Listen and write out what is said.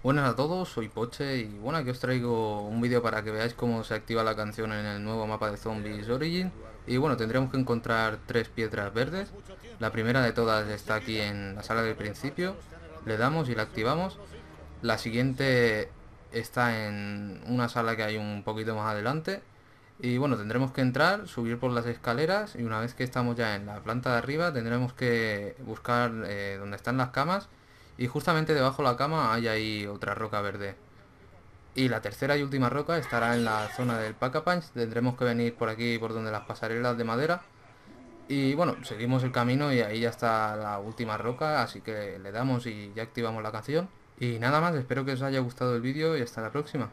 Buenas a todos, soy Poche y bueno, aquí os traigo un vídeo para que veáis cómo se activa la canción en el nuevo mapa de Zombies Origin. Y bueno, tendremos que encontrar tres piedras verdes. La primera de todas está aquí en la sala del principio. Le damos y la activamos. La siguiente está en una sala que hay un poquito más adelante. Y bueno, tendremos que entrar, subir por las escaleras y una vez que estamos ya en la planta de arriba tendremos que buscar eh, donde están las camas y justamente debajo de la cama hay ahí otra roca verde. Y la tercera y última roca estará en la zona del pack punch tendremos que venir por aquí por donde las pasarelas de madera y bueno, seguimos el camino y ahí ya está la última roca, así que le damos y ya activamos la canción. Y nada más, espero que os haya gustado el vídeo y hasta la próxima.